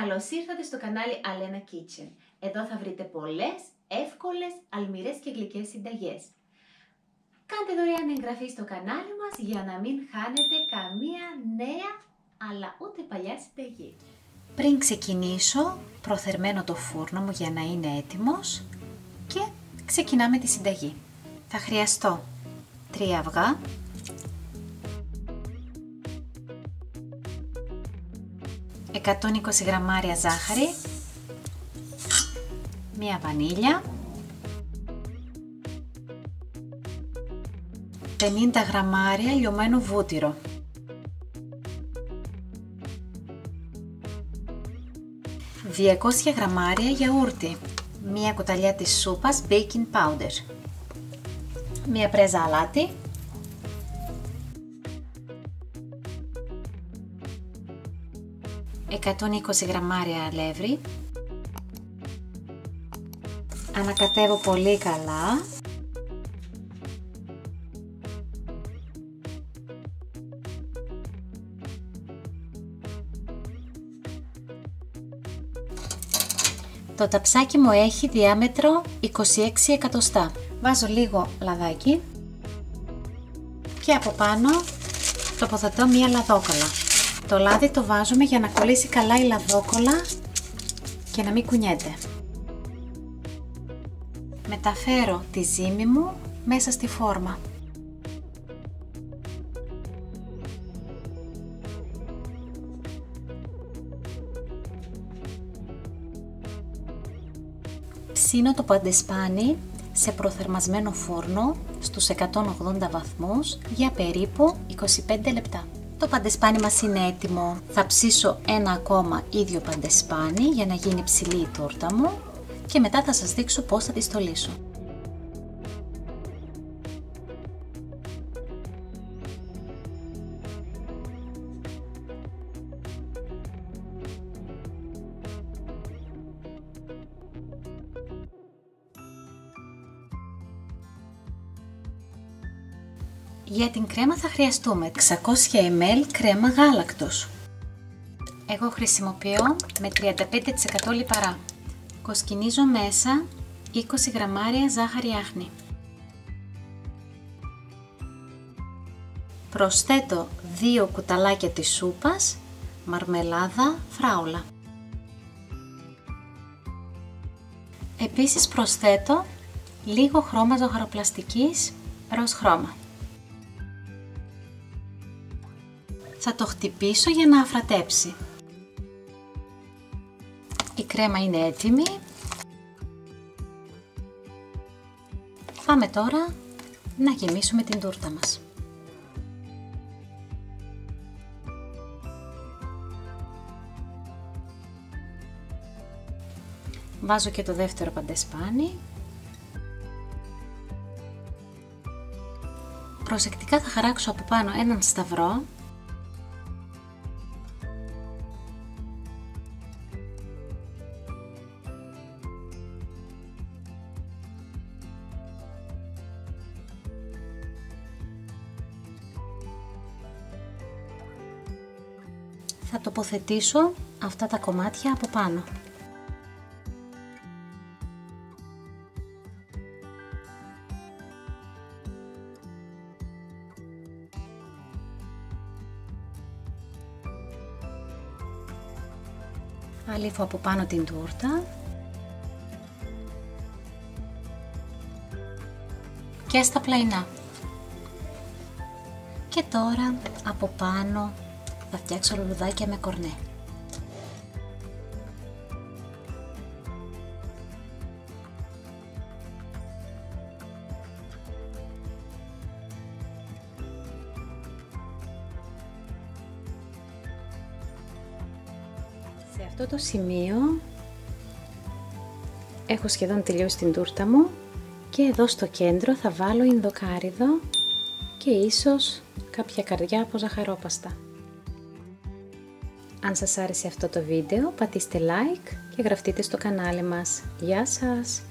Καλώς ήρθατε στο κανάλι Alena Kitchen. Εδώ θα βρείτε πολλές, εύκολες, αλμυρές και γλυκές συνταγές. Κάντε δωρεάν εγγραφή στο κανάλι μας για να μην χάνετε καμία νέα αλλά ούτε παλιά συνταγή. Πριν ξεκινήσω, προθερμένω το φούρνο μου για να είναι έτοιμος και ξεκινάμε τη συνταγή. Θα χρειαστώ 3 αυγά, 120 γραμμάρια ζάχαρη, μία βανίλια, 50 γραμμάρια λιωμένο βούτυρο, 200 γραμμάρια γιαούρτι, μία κουταλιά της σούπας baking powder, μία πρέζα αλάτι, 120 γραμμάρια αλεύρι. Ανακατεύω πολύ καλά. Το ταψάκι μου έχει διάμετρο 26 εκατοστά. Βάζω λίγο λαδάκι και από πάνω τοποθετώ μία λαδόκολα. Το λάδι το βάζουμε για να κολλήσει καλά η λαδόκολα και να μην κουνιέται. Μεταφέρω τη ζύμη μου μέσα στη φόρμα. Ψήνω το παντεσπάνι σε προθερμασμένο φούρνο στους 180 βαθμούς για περίπου 25 λεπτά. Το παντεσπάνι μας είναι έτοιμο. Θα ψήσω ένα ακόμα ίδιο παντεσπάνι για να γίνει ψηλή η τόρτα μου και μετά θα σας δείξω πώς θα τη στολίσω. Για την κρέμα θα χρειαστούμε 600 ml κρέμα γάλακτος. Εγώ χρησιμοποιώ με 35% λιπαρά. Κοσκινίζω μέσα 20 γραμμάρια ζάχαρη άχνη. Προσθέτω 2 κουταλάκια της σούπας, μαρμελάδα φράουλα. Επίσης προσθέτω λίγο χρώμα ζαχαροπλαστικής ροζ χρώμα. Θα το χτυπήσω για να αφρατέψει. Η κρέμα είναι έτοιμη. Πάμε τώρα να γεμίσουμε την τούρτα μας. Βάζω και το δεύτερο παντεσπάνι. Προσεκτικά θα χαράξω από πάνω έναν σταυρό θα τοποθετήσω αυτά τα κομμάτια από πάνω. Αλήφω από πάνω την τούρτα και στα πλαϊνά. Και τώρα από πάνω θα φτιάξω λουλουδάκια με κορνέ. Σε αυτό το σημείο έχω σχεδόν τελειώσει την τούρτα μου και εδώ στο κέντρο θα βάλω ινδοκάριδο και ίσως κάποια καρδιά από ζαχαρόπαστα. Αν σας άρεσε αυτό το βίντεο πατήστε like και γραφτείτε στο κανάλι μας. Γεια σας!